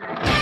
Bye.